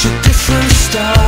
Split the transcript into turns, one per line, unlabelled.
such a different style.